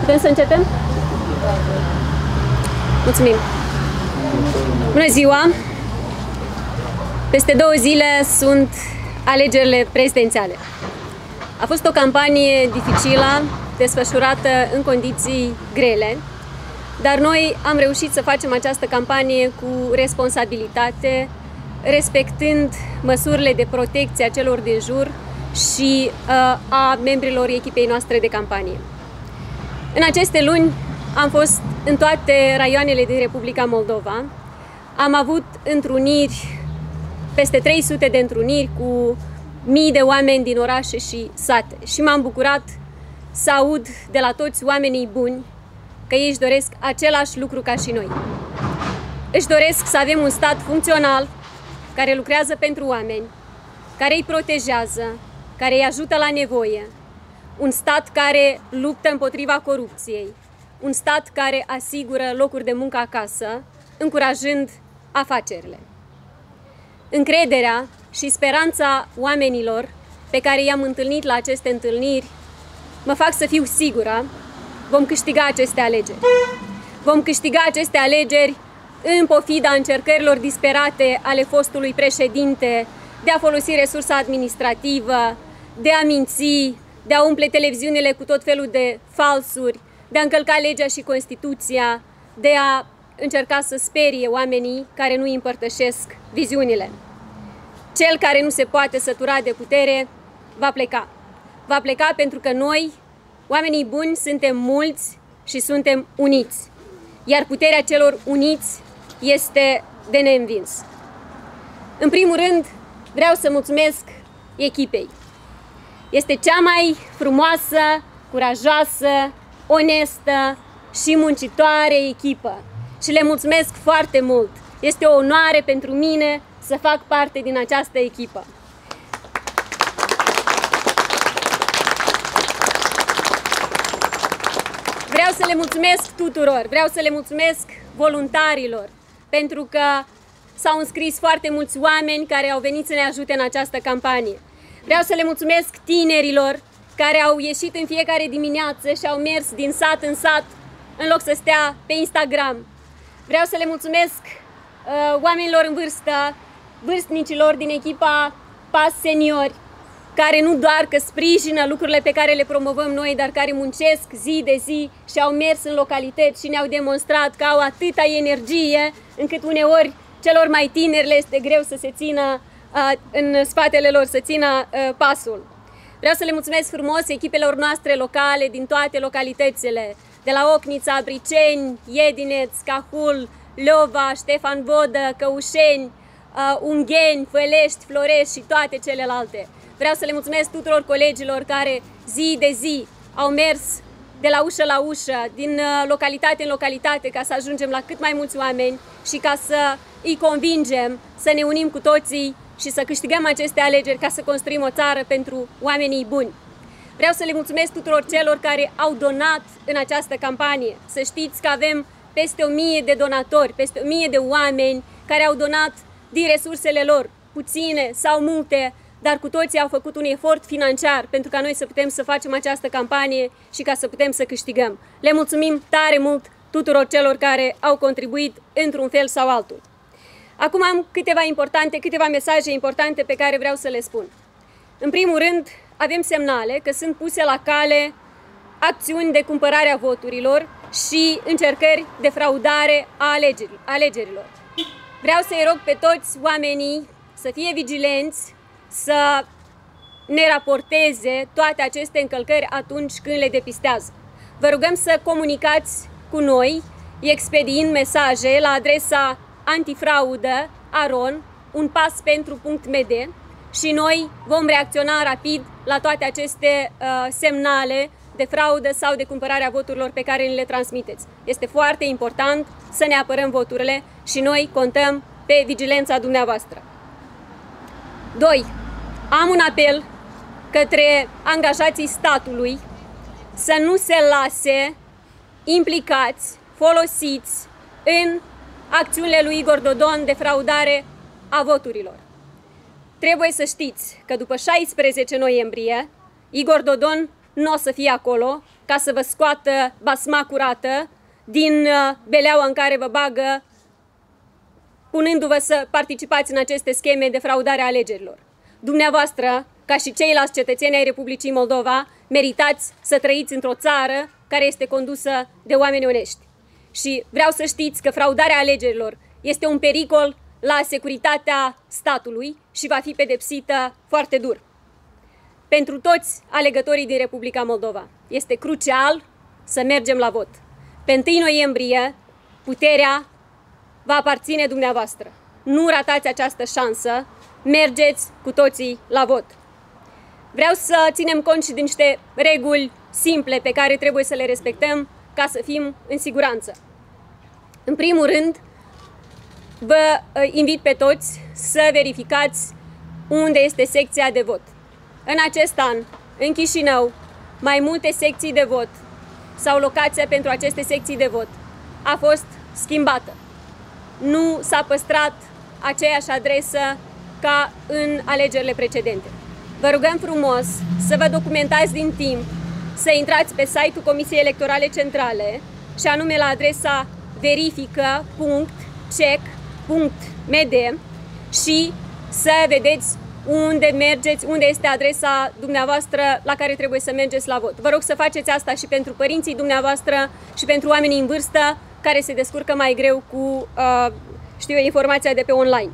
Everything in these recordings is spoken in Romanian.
Putem să începem? Mulțumim! Bună ziua! Peste două zile sunt alegerile prezidențiale. A fost o campanie dificilă, desfășurată în condiții grele, dar noi am reușit să facem această campanie cu responsabilitate, respectând măsurile de protecție a celor din jur și uh, a membrilor echipei noastre de campanie. În aceste luni am fost în toate raioanele din Republica Moldova. Am avut întruniri, peste 300 de întruniri cu mii de oameni din orașe și sate și m-am bucurat să aud de la toți oamenii buni că ei își doresc același lucru ca și noi. Își doresc să avem un stat funcțional, care lucrează pentru oameni, care îi protejează, care îi ajută la nevoie, un stat care luptă împotriva corupției, un stat care asigură locuri de muncă acasă, încurajând afacerile. Încrederea și speranța oamenilor pe care i-am întâlnit la aceste întâlniri mă fac să fiu sigură vom câștiga aceste alegeri. Vom câștiga aceste alegeri în pofida încercărilor disperate ale fostului președinte de a folosi resursa administrativă, de a minți, de a umple televiziunile cu tot felul de falsuri, de a încălca legea și Constituția, de a încerca să sperie oamenii care nu împărtășesc viziunile. Cel care nu se poate sătura de putere va pleca. Va pleca pentru că noi, oamenii buni, suntem mulți și suntem uniți. Iar puterea celor uniți este de neînvins. În primul rând, vreau să mulțumesc echipei. Este cea mai frumoasă, curajoasă, onestă și muncitoare echipă. Și le mulțumesc foarte mult. Este o onoare pentru mine să fac parte din această echipă. Vreau să le mulțumesc tuturor, vreau să le mulțumesc voluntarilor, pentru că s-au înscris foarte mulți oameni care au venit să ne ajute în această campanie. Vreau să le mulțumesc tinerilor care au ieșit în fiecare dimineață și au mers din sat în sat în loc să stea pe Instagram. Vreau să le mulțumesc uh, oamenilor în vârstă, vârstnicilor din echipa PAS Seniori, care nu doar că sprijină lucrurile pe care le promovăm noi, dar care muncesc zi de zi și au mers în localități și ne-au demonstrat că au atâta energie încât uneori celor mai tineri le este greu să se țină uh, în spatele lor, să țină uh, pasul. Vreau să le mulțumesc frumos echipelor noastre locale din toate localitățile, de la Ocnița, Briceni, Iedineț, Cahul, Lova, Ștefan Vodă, Căușeni, uh, Ungheni, Fălești, Florești și toate celelalte. Vreau să le mulțumesc tuturor colegilor care zi de zi au mers de la ușă la ușă, din uh, localitate în localitate, ca să ajungem la cât mai mulți oameni și ca să îi convingem să ne unim cu toții și să câștigăm aceste alegeri ca să construim o țară pentru oamenii buni. Vreau să le mulțumesc tuturor celor care au donat în această campanie. Să știți că avem peste o mie de donatori, peste o mie de oameni care au donat din resursele lor, puține sau multe, dar cu toții au făcut un efort financiar pentru ca noi să putem să facem această campanie și ca să putem să câștigăm. Le mulțumim tare mult tuturor celor care au contribuit într-un fel sau altul. Acum am câteva importante, câteva mesaje importante pe care vreau să le spun. În primul rând, avem semnale că sunt puse la cale acțiuni de cumpărare a voturilor și încercări de fraudare a alegerilor. Vreau să-i rog pe toți oamenii să fie vigilenți, să ne raporteze toate aceste încălcări atunci când le depistează. Vă rugăm să comunicați cu noi, expediind mesaje la adresa antifraudă aron, un pas pentru .md și noi vom reacționa rapid la toate aceste uh, semnale de fraudă sau de cumpărarea voturilor pe care ni le transmiteți. Este foarte important să ne apărăm voturile și noi contăm pe vigilența dumneavoastră. 2. Am un apel către angajații statului să nu se lase implicați, folosiți în acțiunile lui Igor Dodon de fraudare a voturilor. Trebuie să știți că după 16 noiembrie, Igor Dodon nu o să fie acolo ca să vă scoată basma curată din uh, beleaua în care vă bagă punându-vă să participați în aceste scheme de fraudare a alegerilor. Dumneavoastră, ca și ceilalți cetățeni ai Republicii Moldova, meritați să trăiți într-o țară care este condusă de oameni onești. Și vreau să știți că fraudarea alegerilor este un pericol la securitatea statului și va fi pedepsită foarte dur. Pentru toți alegătorii din Republica Moldova este crucial să mergem la vot. Pe 1 noiembrie, puterea va aparține dumneavoastră. Nu ratați această șansă, mergeți cu toții la vot. Vreau să ținem cont și de niște reguli simple pe care trebuie să le respectăm ca să fim în siguranță. În primul rând, vă uh, invit pe toți să verificați unde este secția de vot. În acest an, în Chișinău, mai multe secții de vot sau locația pentru aceste secții de vot a fost schimbată. Nu s-a păstrat aceeași adresă ca în alegerile precedente. Vă rugăm frumos să vă documentați din timp, să intrați pe site-ul Comisiei Electorale Centrale și anume la adresa verifică.check.md și să vedeți unde mergeți, unde este adresa dumneavoastră la care trebuie să mergeți la vot. Vă rog să faceți asta și pentru părinții dumneavoastră și pentru oamenii în vârstă care se descurcă mai greu cu, uh, știu eu, informația de pe online.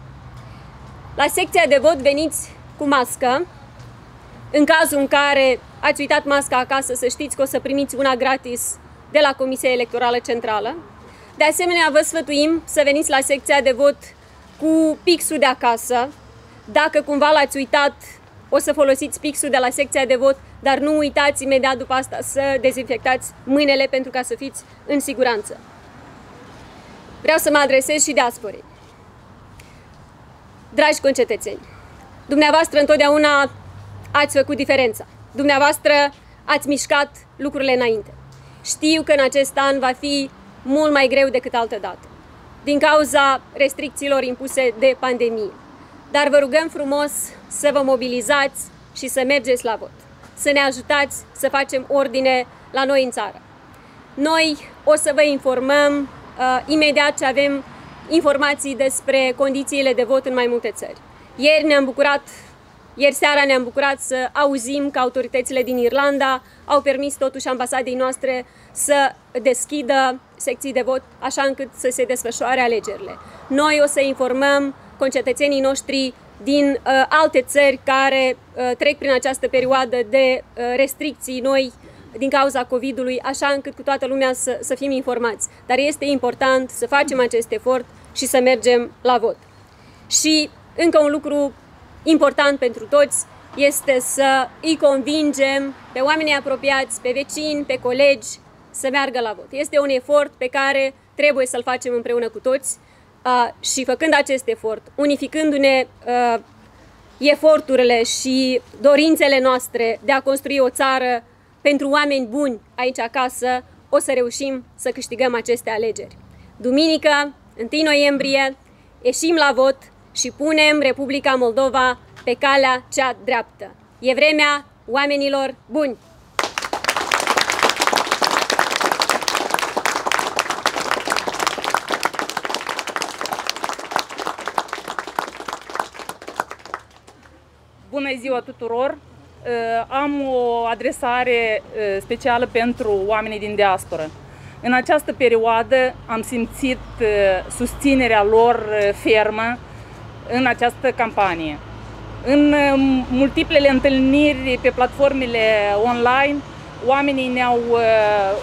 La secția de vot veniți cu mască. În cazul în care ați uitat masca acasă, să știți că o să primiți una gratis de la Comisia Electorală Centrală. De asemenea, vă sfătuim să veniți la secția de vot cu pixul de acasă, dacă cumva l-ați uitat, o să folosiți pixul de la secția de vot, dar nu uitați imediat după asta să dezinfectați mâinile pentru ca să fiți în siguranță. Vreau să mă adresez și diasporei. Dragi concetățeni, dumneavoastră întotdeauna ați făcut diferența. Dumneavoastră ați mișcat lucrurile înainte. Știu că în acest an va fi mult mai greu decât altă dată, din cauza restricțiilor impuse de pandemie dar vă rugăm frumos să vă mobilizați și să mergeți la vot. Să ne ajutați să facem ordine la noi în țară. Noi o să vă informăm uh, imediat ce avem informații despre condițiile de vot în mai multe țări. Ieri ne-am bucurat, ieri seara ne-am bucurat să auzim că autoritățile din Irlanda au permis totuși ambasadei noastre să deschidă secții de vot așa încât să se desfășoare alegerile. Noi o să informăm concetățenii noștri din uh, alte țări care uh, trec prin această perioadă de uh, restricții noi din cauza COVID-ului, așa încât cu toată lumea să, să fim informați. Dar este important să facem acest efort și să mergem la vot. Și încă un lucru important pentru toți este să îi convingem pe oamenii apropiați, pe vecini, pe colegi, să meargă la vot. Este un efort pe care trebuie să-l facem împreună cu toți Uh, și făcând acest efort, unificându-ne uh, eforturile și dorințele noastre de a construi o țară pentru oameni buni aici acasă, o să reușim să câștigăm aceste alegeri. Duminică, 1 noiembrie, ieșim la vot și punem Republica Moldova pe calea cea dreaptă. E vremea oamenilor buni! Bună ziua tuturor! Uh, am o adresare uh, specială pentru oamenii din diaspora. În această perioadă am simțit uh, susținerea lor fermă în această campanie. În multiplele întâlniri pe platformele online, oamenii ne-au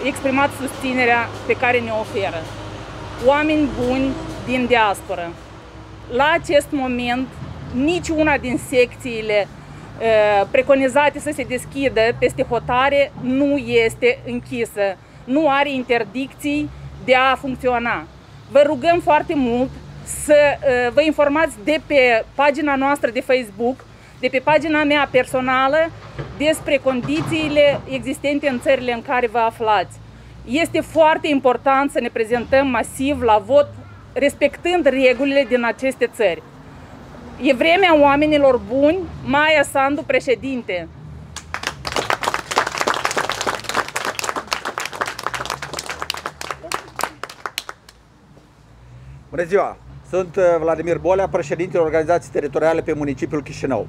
exprimat susținerea pe care ne oferă. Oameni buni din diaspora. La acest moment, nici una din secțiile preconizate să se deschidă peste hotare nu este închisă, nu are interdicții de a funcționa. Vă rugăm foarte mult să uh, vă informați de pe pagina noastră de Facebook, de pe pagina mea personală, despre condițiile existente în țările în care vă aflați. Este foarte important să ne prezentăm masiv la vot, respectând regulile din aceste țări. E vremea oamenilor buni, Maia Sandu, președinte. Bună ziua! Sunt uh, Vladimir Bolea, președintele organizației teritoriale pe municipiul Chișinău.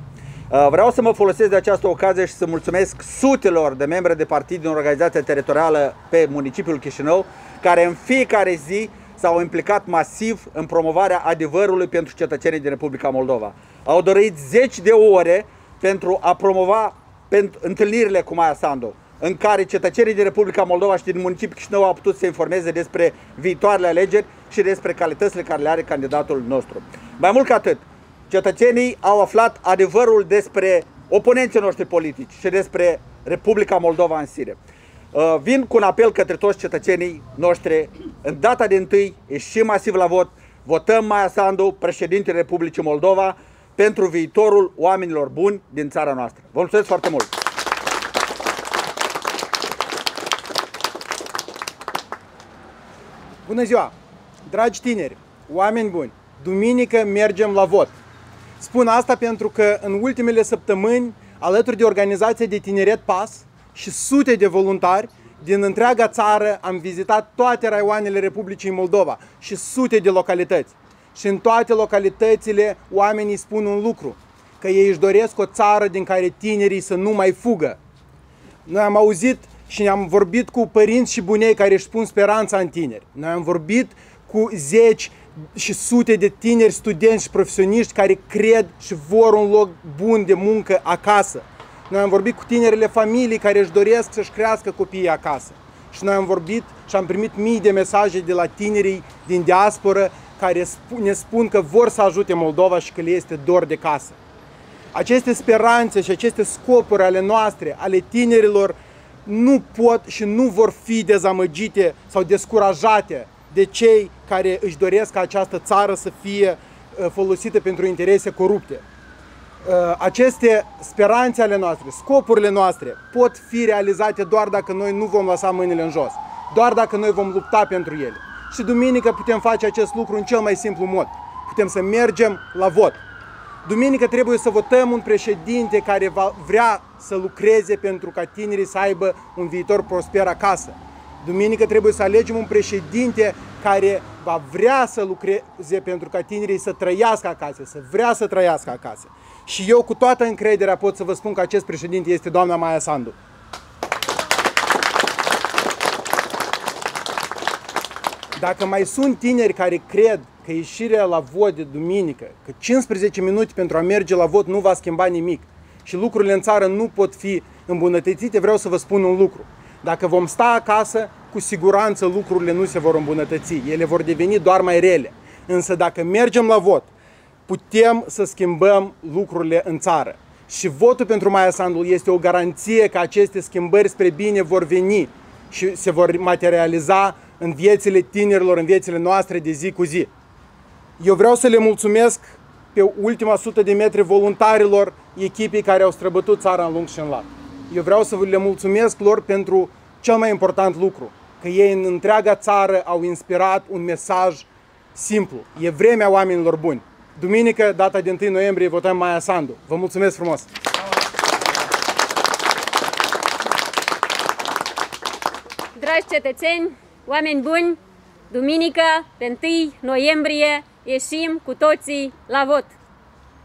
Uh, vreau să mă folosesc de această ocazie și să mulțumesc sutelor de membri de partid din organizația teritorială pe municipiul Chișinău, care în fiecare zi s-au implicat masiv în promovarea adevărului pentru cetățenii din Republica Moldova. Au dorit zeci de ore pentru a promova pentru întâlnirile cu Maia Sandu, în care cetățenii din Republica Moldova și din municipiul Chișinău au putut să informeze despre viitoarele alegeri și despre calitățile care le are candidatul nostru. Mai mult ca atât, cetățenii au aflat adevărul despre oponenții noștri politici și despre Republica Moldova în sine. Uh, vin cu un apel către toți cetățenii noștri. În data de întâi ieșim masiv la vot, votăm Maia Sandu, președintele Republicii Moldova, pentru viitorul oamenilor buni din țara noastră. Vă mulțumesc foarte mult! Bună ziua! Dragi tineri, oameni buni, duminică mergem la vot. Spun asta pentru că în ultimele săptămâni, alături de organizația de tineret PAS și sute de voluntari din întreaga țară, am vizitat toate raioanele Republicii Moldova și sute de localități. Și în toate localitățile oamenii spun un lucru, că ei își doresc o țară din care tinerii să nu mai fugă. Noi am auzit și ne-am vorbit cu părinți și bunei care își pun speranța în tineri. Noi am vorbit cu zeci și sute de tineri, studenți și profesioniști care cred și vor un loc bun de muncă acasă. Noi am vorbit cu tinerile familii care își doresc să-și crească copiii acasă. Și noi am vorbit și am primit mii de mesaje de la tinerii din diasporă care ne spun că vor să ajute Moldova și că le este dor de casă. Aceste speranțe și aceste scopuri ale noastre, ale tinerilor, nu pot și nu vor fi dezamăgite sau descurajate de cei care își doresc ca această țară să fie uh, folosită pentru interese corupte. Uh, aceste speranțe ale noastre, scopurile noastre pot fi realizate doar dacă noi nu vom lăsa mâinile în jos, doar dacă noi vom lupta pentru ele. Și duminică putem face acest lucru în cel mai simplu mod. Putem să mergem la vot. Duminică trebuie să votăm un președinte care va vrea să lucreze pentru ca tinerii să aibă un viitor prosper acasă. Duminică trebuie să alegem un președinte care va vrea să lucreze pentru ca tinerii să trăiască acasă, să vrea să trăiască acasă. Și eu cu toată încrederea pot să vă spun că acest președinte este doamna Maia Sandu. Dacă mai sunt tineri care cred că ieșirea la vot de duminică, că 15 minute pentru a merge la vot nu va schimba nimic și lucrurile în țară nu pot fi îmbunătățite, vreau să vă spun un lucru. Dacă vom sta acasă, cu siguranță lucrurile nu se vor îmbunătăți, ele vor deveni doar mai rele. Însă dacă mergem la vot, putem să schimbăm lucrurile în țară. Și votul pentru Maia Sandu este o garanție că aceste schimbări spre bine vor veni și se vor materializa în viețile tinerilor, în viețile noastre de zi cu zi. Eu vreau să le mulțumesc pe ultima sută de metri voluntarilor echipii care au străbătut țara în lung și în lat. Eu vreau să le mulțumesc lor pentru cel mai important lucru, că ei în întreaga țară au inspirat un mesaj simplu. E vremea oamenilor buni. Duminică, data de 1 noiembrie, votăm Maia Sandu. Vă mulțumesc frumos! Dragi cetățeni, oameni buni, duminică, pe 1 noiembrie, ieșim cu toții la vot.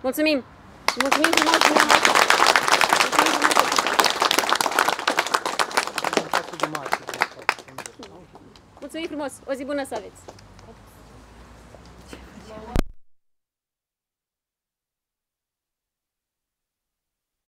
Mulțumim! Mulțumim frumos dumneavoastră! Mulțumim frumos! O zi bună să aveți!